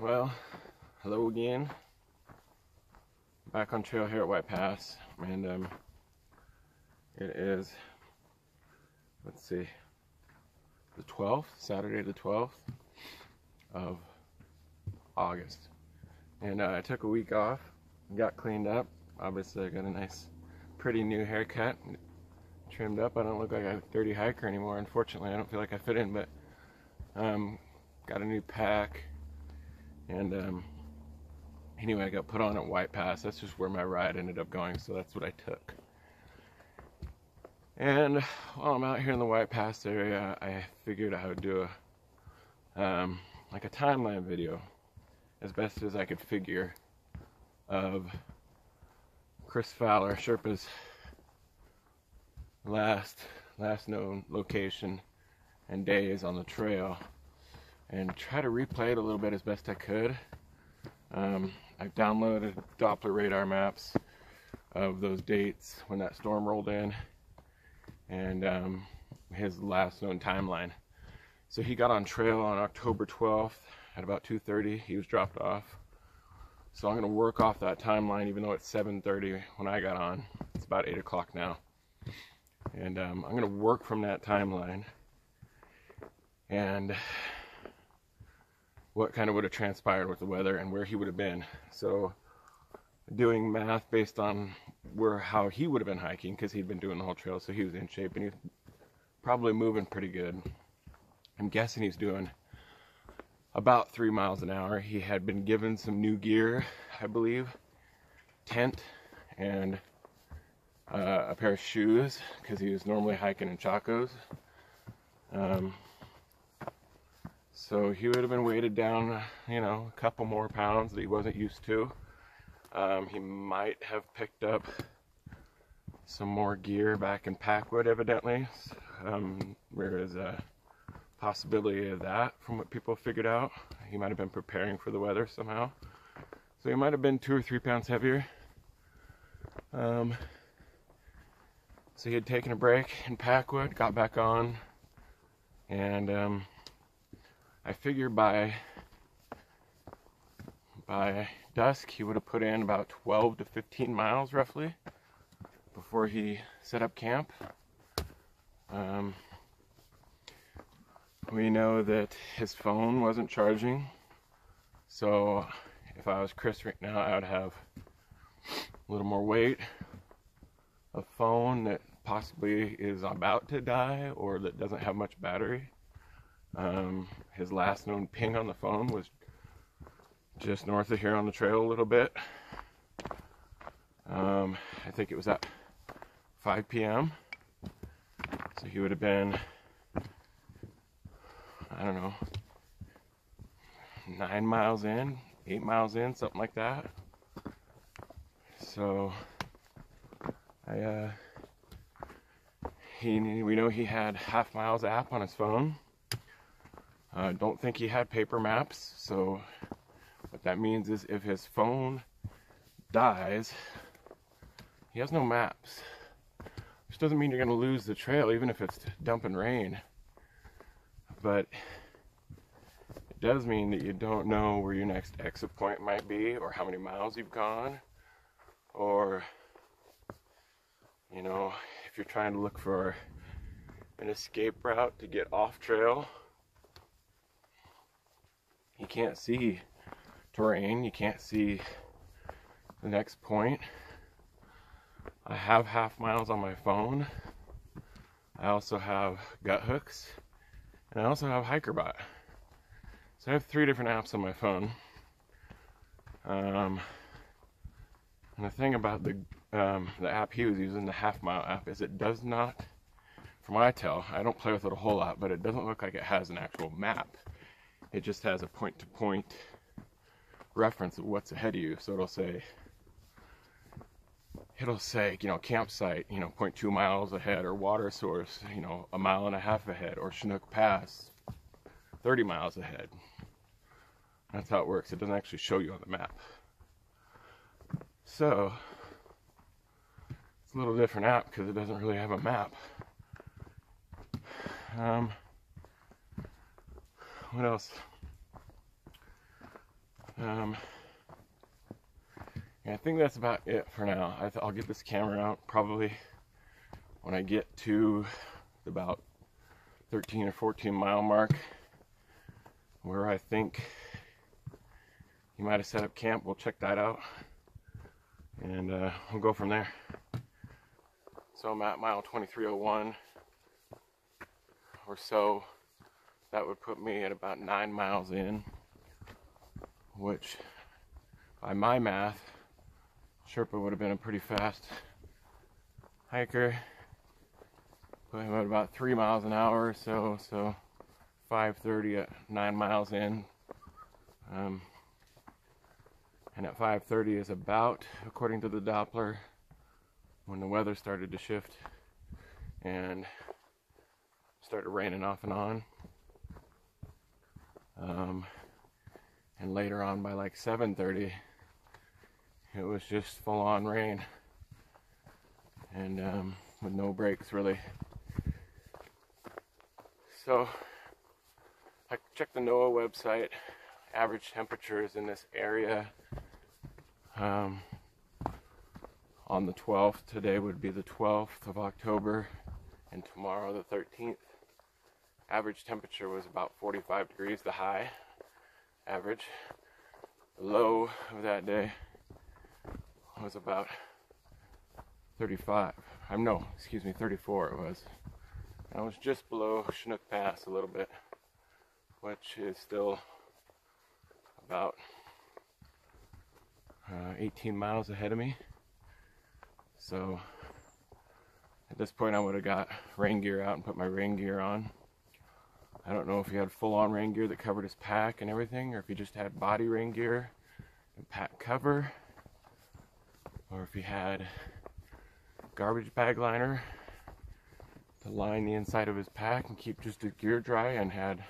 Well, hello again. Back on trail here at White Pass, and um, it is, let's see, the 12th, Saturday the 12th of August. And uh, I took a week off, got cleaned up. Obviously, I got a nice, pretty new haircut, trimmed up. I don't look like a dirty hiker anymore, unfortunately. I don't feel like I fit in, but um, got a new pack and um, anyway, I got put on at White Pass. That's just where my ride ended up going, so that's what I took. And while I'm out here in the White Pass area, I figured I would do a um, like a timeline video as best as I could figure of Kris Fowler, Sherpa's last last known location and days on the trail and try to replay it a little bit as best I could. Um, I've downloaded Doppler radar maps of those dates when that storm rolled in and um, his last known timeline. So he got on trail on October 12th at about 2.30. He was dropped off. So I'm going to work off that timeline even though it's 7.30 when I got on. It's about 8 o'clock now. And um, I'm going to work from that timeline. And what kind of would have transpired with the weather and where he would have been. So doing math based on where how he would have been hiking because he'd been doing the whole trail, so he was in shape and he was probably moving pretty good. I'm guessing he's doing about three miles an hour. He had been given some new gear, I believe, tent and uh, a pair of shoes because he was normally hiking in Chacos. Um, so he would have been weighted down, you know, a couple more pounds that he wasn't used to. Um, he might have picked up some more gear back in Packwood, evidently. Um, there is a possibility of that from what people figured out. He might have been preparing for the weather somehow. So he might have been two or three pounds heavier. Um, so he had taken a break in Packwood, got back on, and um, I figure by by dusk he would have put in about 12 to 15 miles roughly before he set up camp. Um, we know that his phone wasn't charging, so if I was Kris right now, I would have a little more weight. A phone that possibly is about to die or that doesn't have much battery. Um, his last known ping on the phone was just north of here on the trail a little bit. Um, I think it was at 5 p.m. So he would have been, I don't know, nine miles in, eight miles in, something like that. So I, uh, he, we know he had half miles app on his phone. I uh, don't think he had paper maps, so what that means is if his phone dies, he has no maps. Which doesn't mean you're going to lose the trail, even if it's dumping rain. But it does mean that you don't know where your next exit point might be, or how many miles you've gone, or, you know, if you're trying to look for an escape route to get off trail you can't see terrain, you can't see the next point. I have half miles on my phone. I also have Guthooks and I also have HikerBot. So I have three different apps on my phone. Um, and the thing about the um, the app he was using, the half mile app, is it does not, from what I tell, I don't play with it a whole lot, but it doesn't look like it has an actual map it just has a point to point reference of what's ahead of you. So it'll say, it'll say, you know, campsite, you know, 0.2 miles ahead, or water source, you know, a mile and a half ahead, or Chinook Pass, 30 miles ahead. That's how it works. It doesn't actually show you on the map. So, it's a little different app because it doesn't really have a map. Um, what else? Um, I think that's about it for now. I will get this camera out probably when I get to about 13 or 14 mile mark where I think you might have set up camp. We'll check that out and uh, we'll go from there. So I'm at mile 2301 or so. That would put me at about nine miles in, which by my math, Sherpa would have been a pretty fast hiker. Put him at about three miles an hour or so, so 5:30 at nine miles in. Um, and at 5:30 is about, according to the Doppler, when the weather started to shift and started raining off and on. Um, and later on, by like 7:30, it was just full-on rain, and um, with no breaks really. So I checked the NOAA website. Average temperatures in this area um, on the 12th. Today would be the 12th of October, and tomorrow the 13th. Average temperature was about 45 degrees, the high average. The low of that day was about 35. I'm no, excuse me, 34 it was. I was just below Chinook Pass a little bit, which is still about uh, 18 miles ahead of me. So at this point, I would have got rain gear out and put my rain gear on. I don't know if he had full on rain gear that covered his pack and everything, or if he just had body rain gear and pack cover, or if he had garbage bag liner to line the inside of his pack and keep just his gear dry, and had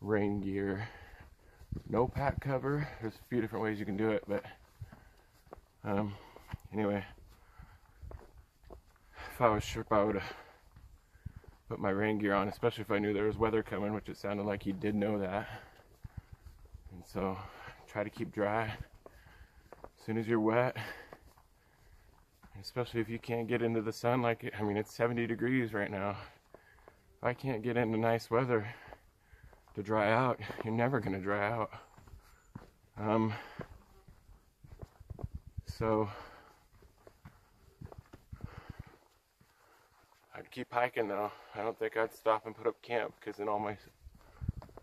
rain gear no pack cover. There's a few different ways you can do it, but um, anyway, if I was sure I would have put my rain gear on, especially if I knew there was weather coming, which it sounded like he did know that. And so try to keep dry as soon as you're wet. Especially if you can't get into the sun like it, I mean it's 70 degrees right now. If I can't get into nice weather, to dry out, you're never going to dry out. Um, so keep hiking though. I don't think I'd stop and put up camp because then all my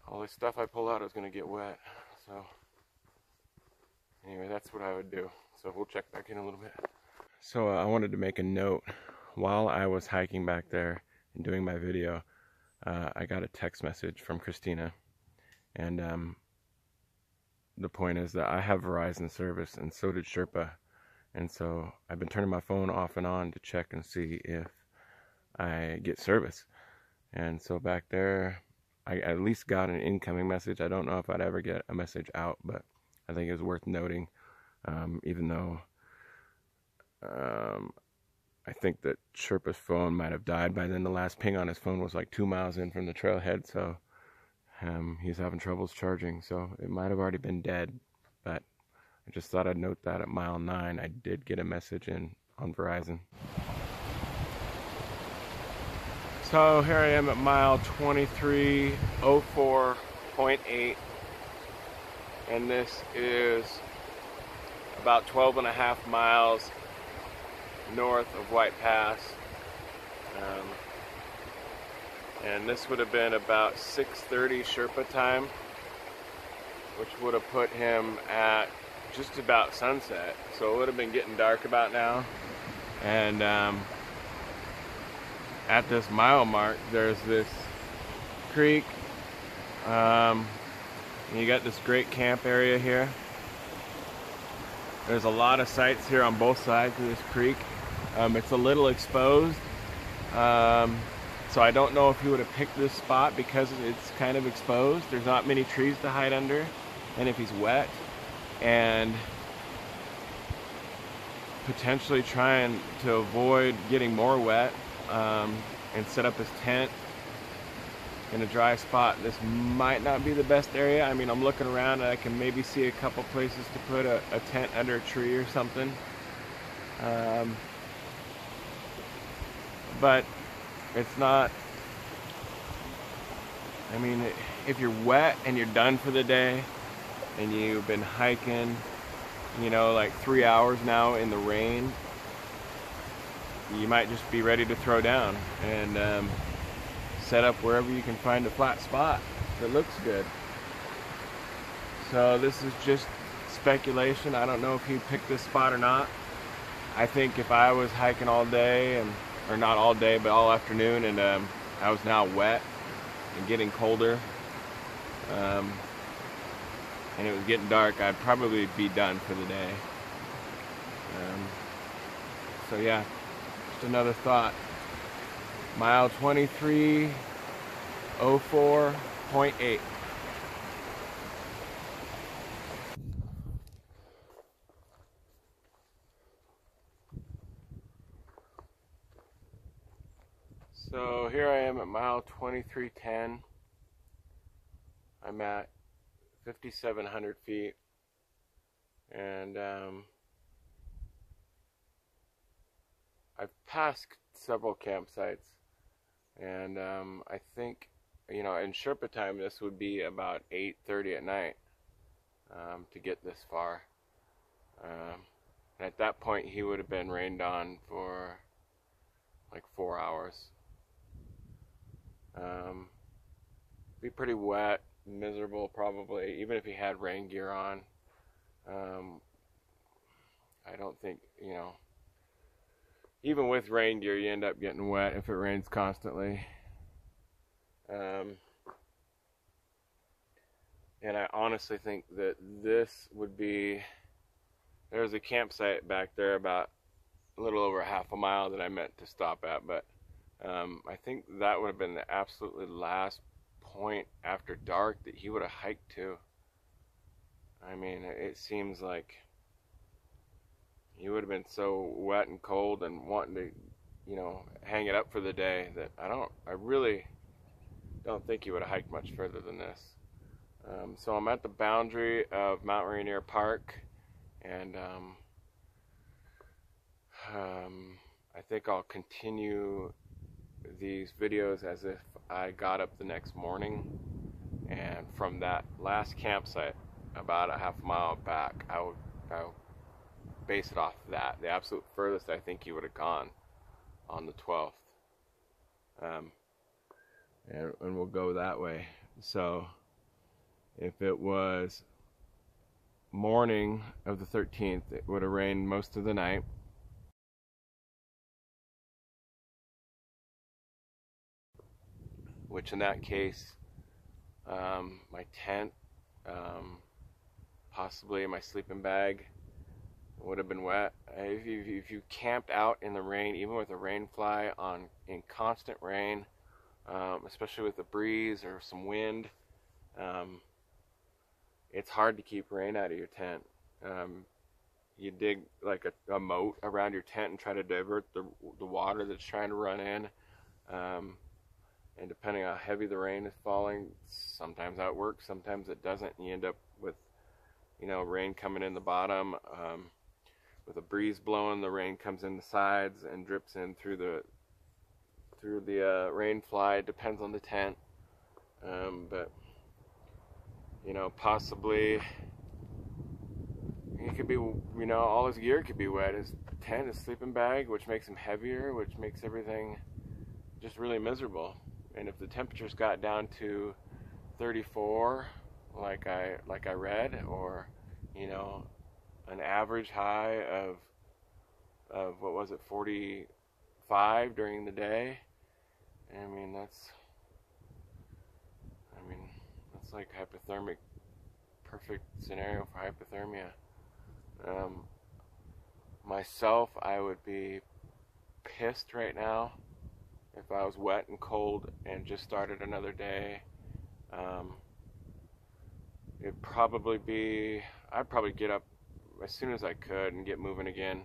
all the stuff I pull out is going to get wet. So anyway, that's what I would do. So we'll check back in a little bit. So uh, I wanted to make a note while I was hiking back there and doing my video uh, I got a text message from Christina, and um, the point is that I have Verizon service, and so did Sherpa, and so I've been turning my phone off and on to check and see if I get service, and so back there, I at least got an incoming message. I don't know if I'd ever get a message out, but I think it was worth noting, um, even though um, I think that Sherpa's phone might have died by then. The last ping on his phone was like two miles in from the trailhead, so um, he's having troubles charging. So it might have already been dead, but I just thought I'd note that at mile nine, I did get a message in on Verizon. So here I am at mile 2304.8, and this is about 12 and a half miles north of White Pass. Um, and this would have been about 6.30 Sherpa time, which would have put him at just about sunset. So it would have been getting dark about now. And um, at this mile mark, there's this creek. Um, you got this great camp area here. There's a lot of sites here on both sides of this creek. Um, it's a little exposed. Um, so I don't know if he would have picked this spot because it's kind of exposed. There's not many trees to hide under. And if he's wet and potentially trying to avoid getting more wet um, and set up his tent in a dry spot. This might not be the best area. I mean, I'm looking around and I can maybe see a couple places to put a, a tent under a tree or something. Um, but it's not, I mean, if you're wet and you're done for the day and you've been hiking, you know, like three hours now in the rain, you might just be ready to throw down. And, um, set up wherever you can find a flat spot that looks good. So this is just speculation. I don't know if he picked this spot or not. I think if I was hiking all day and or not all day but all afternoon and um, I was now wet and getting colder um, and it was getting dark I'd probably be done for the day um, so yeah another thought mile 2304.8. So here I am at mile 2310. I'm at 5,700 feet. And um, I've passed several campsites and um, I think you know in Sherpa time this would be about 8:30 at night um, to get this far. Um, and at that point, he would have been rained on for like four hours. Um, be pretty wet, miserable probably, even if he had rain gear on. Um, I don't think you know even with rain gear, you end up getting wet if it rains constantly. Um, and I honestly think that this would be. There's a campsite back there about a little over half a mile that I meant to stop at, but um, I think that would have been the absolutely last point after dark that he would have hiked to. I mean, it seems like he would have been so wet and cold and wanting to, you know, hang it up for the day that I don't, I really don't think he would have hiked much further than this. Um, so I'm at the boundary of Mount Rainier Park, and um, um, I think I'll continue these videos as if I got up the next morning, and from that last campsite, about a half mile back, I would, I base it off of that. The absolute furthest I think he would have gone on the 12th. Um, and, and we'll go that way. So if it was morning of the 13th, it would have rained most of the night. Which in that case, um, my tent, um, possibly my sleeping bag, would have been wet. If you, if you camped out in the rain, even with a rain fly on in constant rain, um, especially with a breeze or some wind, um, it's hard to keep rain out of your tent. Um, you dig like a, a, moat around your tent and try to divert the, the water that's trying to run in. Um, and depending on how heavy the rain is falling, sometimes that works, sometimes it doesn't. And you end up with, you know, rain coming in the bottom. Um, with a breeze blowing, the rain comes in the sides and drips in through the through the uh, rain fly. Depends on the tent, um, but you know, possibly it could be, you know, all his gear could be wet. His tent, his sleeping bag, which makes him heavier, which makes everything just really miserable. And if the temperatures got down to 34, like I like I read, or you know, an average high of of what was it 45 during the day? I mean that's I mean that's like hypothermic perfect scenario for hypothermia. Um, myself I would be pissed right now if I was wet and cold and just started another day. Um, it'd probably be I'd probably get up as soon as I could and get moving again.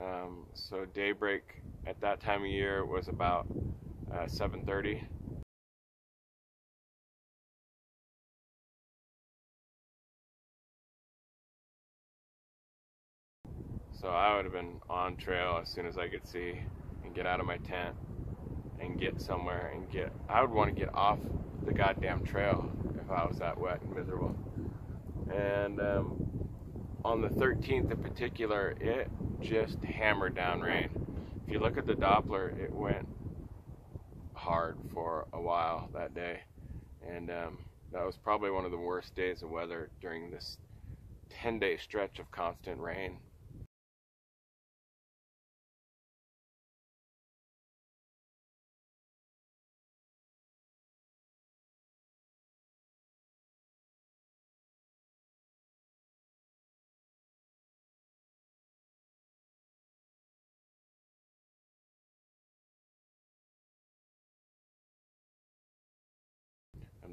Um, so daybreak at that time of year was about uh, 7:30. So I would have been on trail as soon as I could see and get out of my tent and get somewhere and get. I would want to get off the goddamn trail if I was that wet and miserable. And um, on the 13th in particular, it just hammered down rain. If you look at the Doppler, it went hard for a while that day. And um, that was probably one of the worst days of weather during this 10 day stretch of constant rain.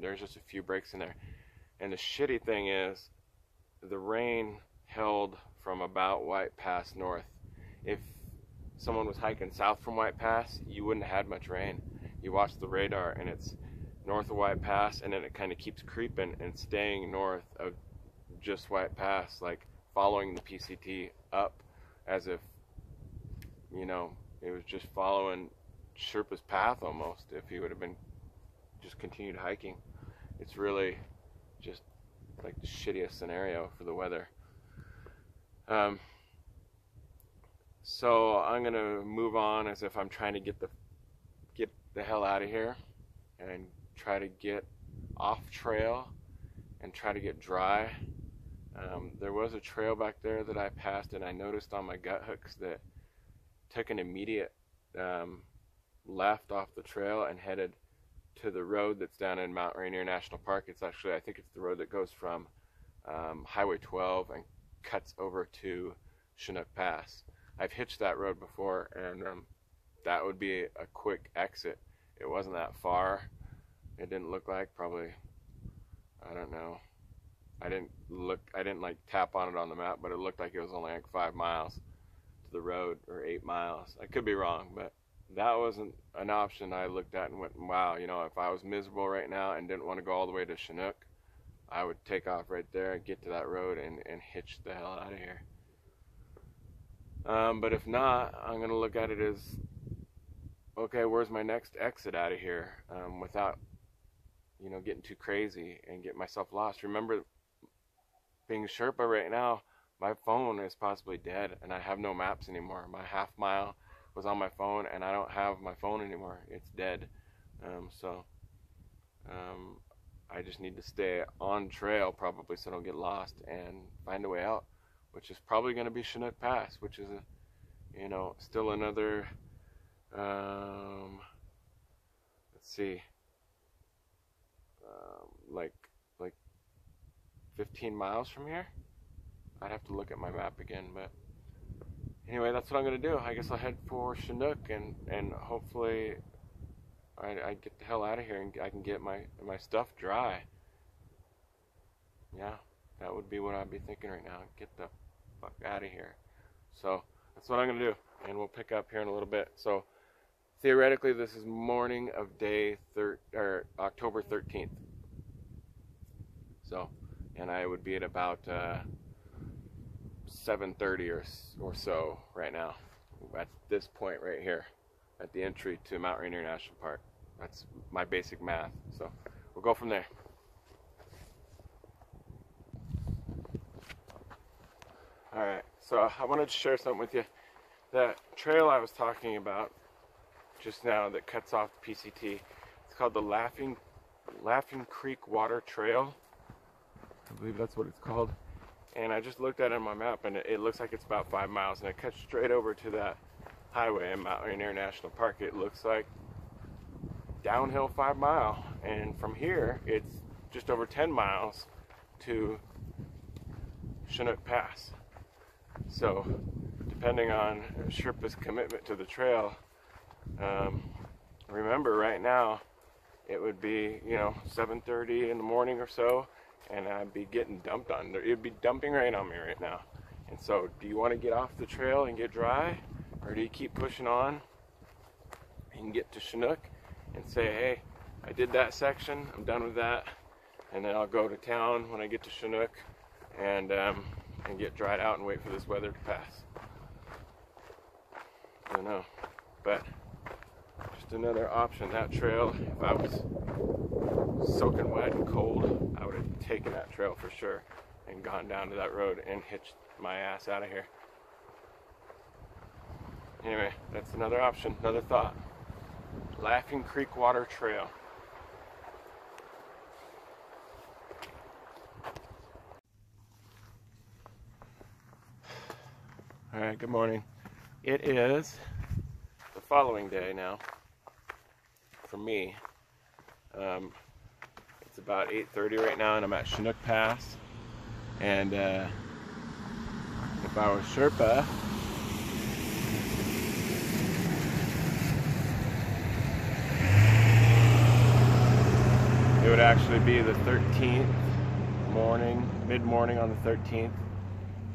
There's just a few breaks in there. And the shitty thing is, the rain held from about White Pass north. If someone was hiking south from White Pass, you wouldn't have had much rain. You watch the radar and it's north of White Pass and then it kind of keeps creeping and staying north of just White Pass, like following the PCT up as if, you know, it was just following Sherpa's path almost if he would have been just continued hiking. It's really just like the shittiest scenario for the weather. Um, so I'm gonna move on as if I'm trying to get the get the hell out of here and try to get off trail and try to get dry. Um, there was a trail back there that I passed and I noticed on my Guthooks that took an immediate um, left off the trail and headed to the road that's down in Mount Rainier National Park. It's actually, I think it's the road that goes from um, Highway 12 and cuts over to Chinook Pass. I've hitched that road before, and um, that would be a quick exit. It wasn't that far. It didn't look like probably. I don't know. I didn't look. I didn't like tap on it on the map, but it looked like it was only like five miles to the road or eight miles. I could be wrong, but that wasn't an option I looked at and went, wow, you know, if I was miserable right now and didn't want to go all the way to Chinook, I would take off right there and get to that road and, and hitch the hell out of here. Um, but if not, I'm going to look at it as, okay, where's my next exit out of here um, without, you know, getting too crazy and get myself lost. Remember, being Sherpa right now, my phone is possibly dead and I have no maps anymore. My half mile was on my phone and I don't have my phone anymore. It's dead. Um, so um, I just need to stay on trail probably so I don't get lost and find a way out, which is probably going to be Chinook Pass, which is a, you know, still another, um, let's see, um, like, like 15 miles from here. I'd have to look at my map again, but anyway, that's what I'm gonna do. I guess I'll head for Chinook and and hopefully I, I get the hell out of here and I can get my my stuff dry. Yeah, that would be what I'd be thinking right now. Get the fuck out of here. So that's what I'm gonna do, and we'll pick up here in a little bit. So theoretically, this is morning of day thir- or October 13th. So, and I would be at about. Uh, 7:30 or or so right now at this point right here at the entry to Mount Rainier National Park. That's my basic math. So we'll go from there. All right. So I wanted to share something with you. That trail I was talking about just now that cuts off the PCT. It's called the Laughing Laughing Creek Water Trail. I believe that's what it's called and I just looked at it on my map and it, it, looks like it's about five miles and it cuts straight over to that highway in Mount Rainier National Park. It looks like downhill five mile and from here it's just over 10 miles to Chinook Pass. So depending on Sherpa's commitment to the trail, um, remember right now it would be you know 7:30 in the morning or so and I'd be getting dumped on. It'd be dumping rain on me right now. And so, do you want to get off the trail and get dry, or do you keep pushing on and get to Chinook and say, hey, I did that section, I'm done with that, and then I'll go to town when I get to Chinook and um, and get dried out and wait for this weather to pass. I don't know. But another option. That trail, if I was soaking wet and cold, I would have taken that trail for sure and gone down to that road and hitched my ass out of here. Anyway, that's another option, another thought. Laughing Creek Water Trail. All right, good morning. It is the following day now for me. Um, it's about 8.30 right now and I'm at Chinook Pass. And uh, if I was Sherpa, it would actually be the 13th morning, mid-morning on the 13th.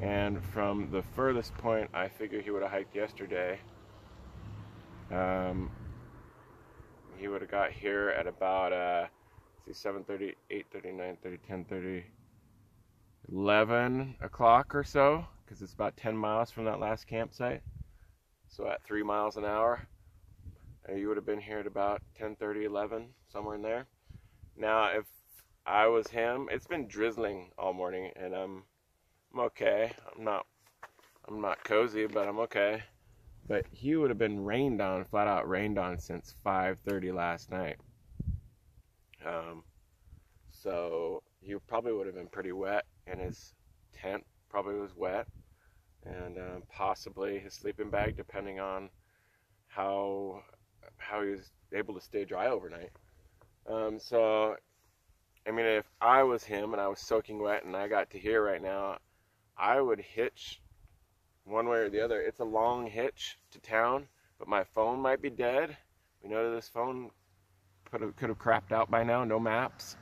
And from the furthest point, I figure he would have hiked yesterday. Um, he would have got here at about uh, see 7:30, 8:30, 9:30, 10:30, 11 o'clock or so, because it's about 10 miles from that last campsite. So at three miles an hour, uh, you would have been here at about 10:30, 11, somewhere in there. Now, if I was him, it's been drizzling all morning, and I'm I'm okay. I'm not I'm not cozy, but I'm okay. But he would have been rained on, flat out rained on since 5:30 last night. Um, so he probably would have been pretty wet, and his tent probably was wet, and uh, possibly his sleeping bag, depending on how how he was able to stay dry overnight. Um, so, I mean, if I was him and I was soaking wet and I got to here right now, I would hitch one way or the other. It's a long hitch to town, but my phone might be dead. We know this phone could have, could have crapped out by now, no maps.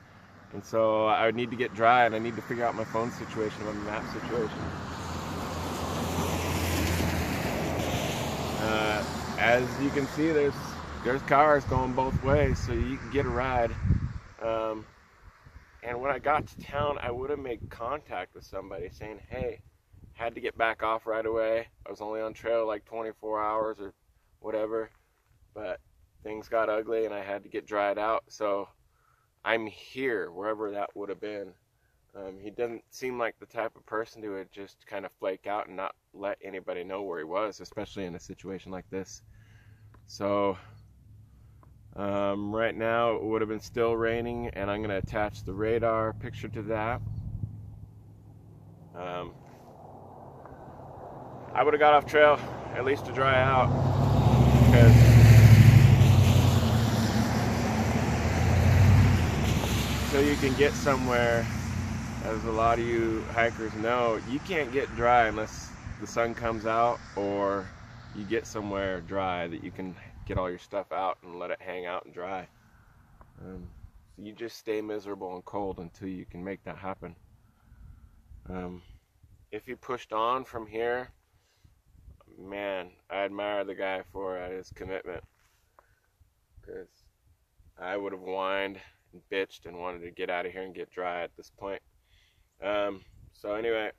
And so I would need to get dry and I need to figure out my phone situation, my map situation. Uh, as you can see, there's there's cars going both ways, so you can get a ride. Um, and when I got to town, I would have made contact with somebody saying, hey, had to get back off right away. I was only on trail like 24 hours or whatever, but things got ugly and I had to get dried out. So I'm here, wherever that would have been. Um, he didn't seem like the type of person who would just kind of flake out and not let anybody know where he was, especially in a situation like this. So um, right now it would have been still raining and I'm going to attach the radar picture to that. Um, I would have got off trail at least to dry out because so you can get somewhere as a lot of you hikers know you can't get dry unless the sun comes out or you get somewhere dry that you can get all your stuff out and let it hang out and dry. Um, so you just stay miserable and cold until you can make that happen. Um, if you pushed on from here, man, I admire the guy for uh, his commitment. Because I would have whined and bitched and wanted to get out of here and get dry at this point. Um, so anyway,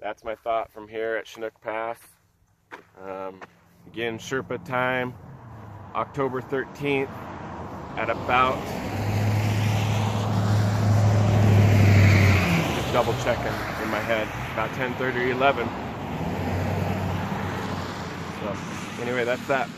that's my thought from here at Chinook Pass. Um, again, Sherpa time. October 13th at about just double checking in my head about 10:30 11 so anyway that's that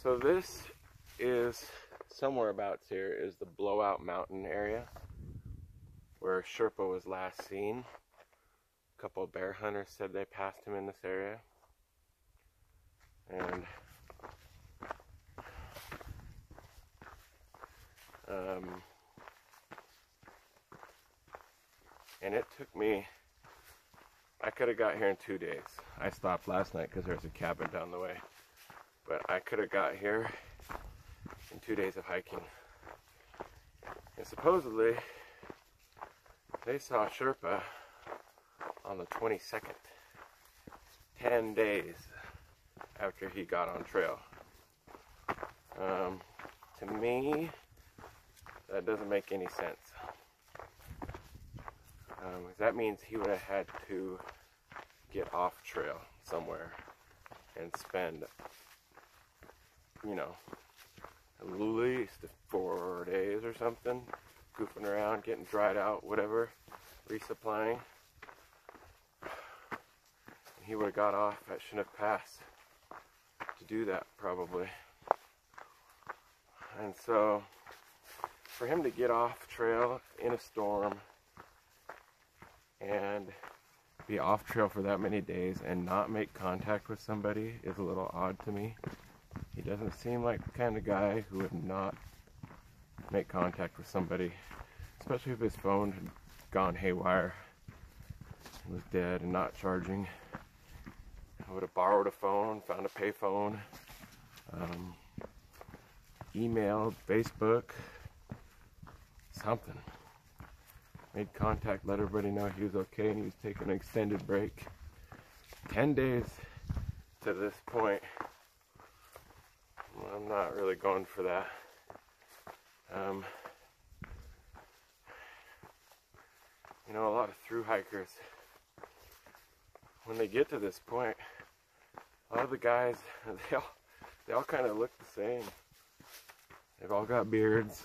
So this is somewhere about here is the blowout mountain area where Sherpa was last seen. A couple of bear hunters said they passed him in this area. And um, and it took me I could have got here in two days. I stopped last night because there's a cabin down the way. But I could have got here in two days of hiking. And supposedly, they saw Sherpa on the 22nd. 10 days after he got on trail. Um, to me, that doesn't make any sense. Um, that means he would have had to get off trail somewhere and spend, you know, at least four days or something, goofing around, getting dried out, whatever, resupplying. He would have got off at Chinook Pass to do that, probably. And so, for him to get off trail in a storm and be off trail for that many days and not make contact with somebody is a little odd to me. He doesn't seem like the kind of guy who would not make contact with somebody, especially if his phone had gone haywire was dead and not charging. I would have borrowed a phone, found a payphone, um, emailed, Facebook, something made contact, let everybody know he was okay and he was taking an extended break. 10 days to this point. I'm not really going for that. Um, you know, a lot of through hikers, when they get to this point, a lot of the guys, they all, they all kind of look the same. They've all got beards.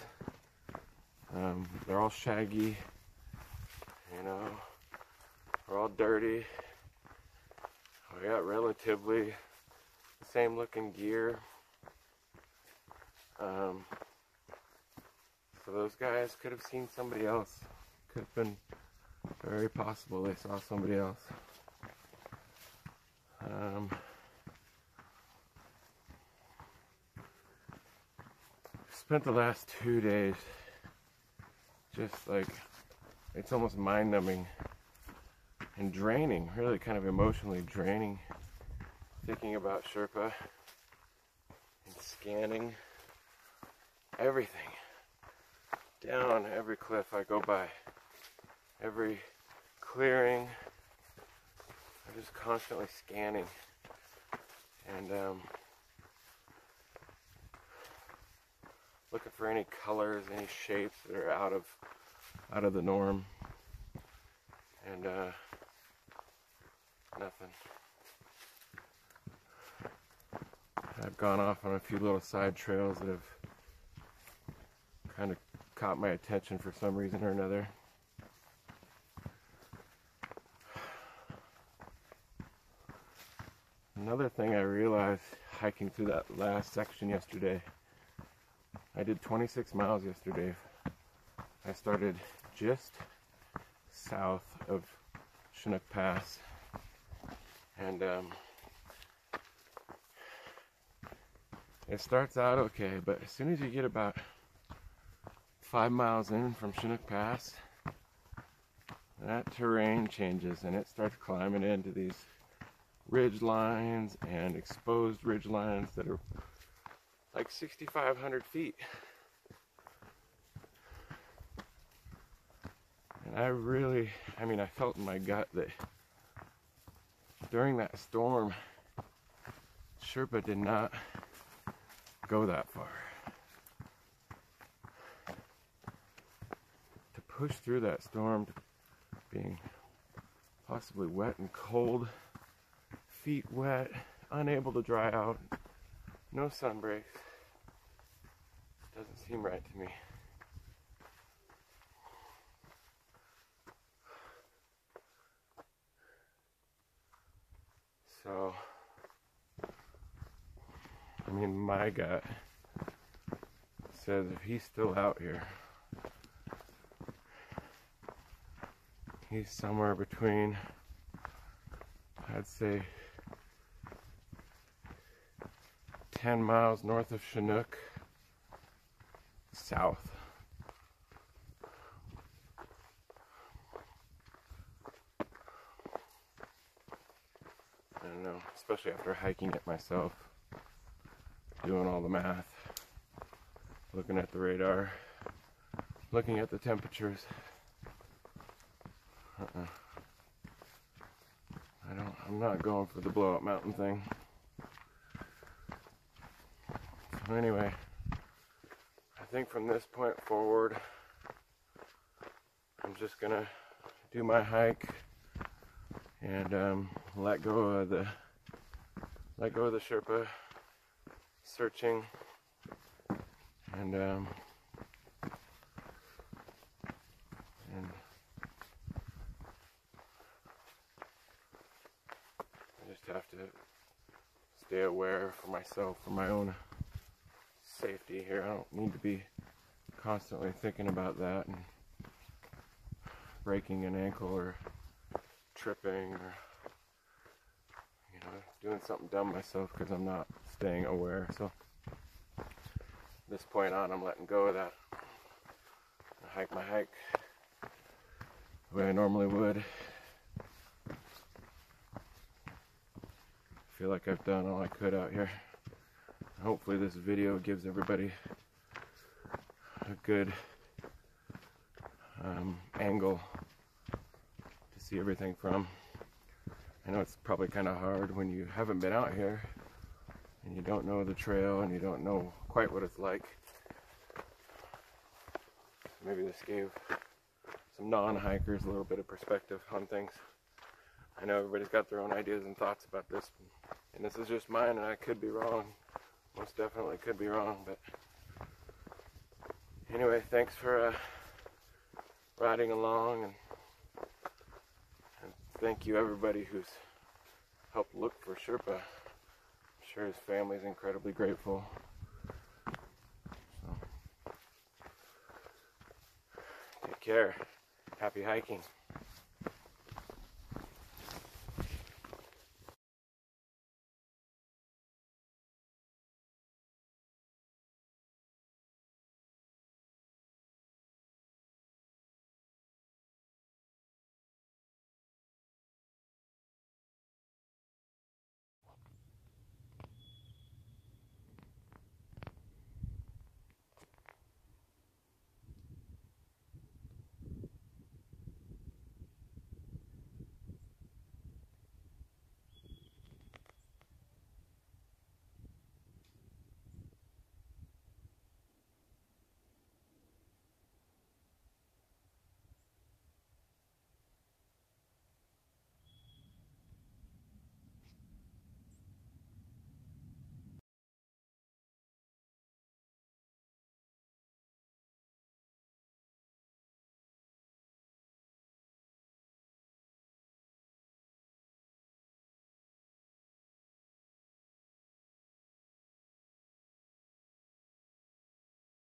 Um, they're all shaggy. You know, we're all dirty. We got relatively the same looking gear. Um, so those guys could have seen somebody else. Could have been very possible they saw somebody else. Um, spent the last two days just like it's almost mind numbing and draining, really kind of emotionally draining, thinking about Sherpa and scanning everything down every cliff I go by, every clearing. I'm just constantly scanning and um, looking for any colors, any shapes that are out of out of the norm. And uh, nothing. I've gone off on a few little side trails that have kind of caught my attention for some reason or another. Another thing I realized hiking through that last section yesterday, I did 26 miles yesterday. I started just south of Chinook Pass. And um, it starts out okay, but as soon as you get about five miles in from Chinook Pass, that terrain changes and it starts climbing into these ridge lines and exposed ridge lines that are like 6,500 feet. And I really, I mean, I felt in my gut that during that storm, Sherpa did not go that far. Push through that storm, being possibly wet and cold, feet wet, unable to dry out, no sun breaks, doesn't seem right to me. So, I mean, my gut says if he's still out here, he's somewhere between, I'd say, 10 miles north of Chinook, south. I don't know, especially after hiking it myself, doing all the math, looking at the radar, looking at the temperatures. Uh-uh. I don't, I'm not going for the blowout mountain thing. So anyway, I think from this point forward, I'm just gonna do my hike and um, let go of the let go of the Sherpa searching and um, and I just have to stay aware for myself for my own safety here. I don't need to be constantly thinking about that and breaking an ankle or tripping or you know doing something dumb myself because I'm not staying aware. So this point on, I'm letting go of that. I hike my hike the way I normally would. Feel like I've done all I could out here. Hopefully this video gives everybody a good um, angle to see everything from. I know it's probably kind of hard when you haven't been out here and you don't know the trail and you don't know quite what it's like. Maybe this gave some non-hikers a little bit of perspective on things. I know everybody's got their own ideas and thoughts about this, and this is just mine, and I could be wrong. Most definitely could be wrong, but anyway, thanks for uh, riding along and thank you everybody who's helped look for Sherpa. I'm sure his family's incredibly grateful. So, take care. Happy hiking.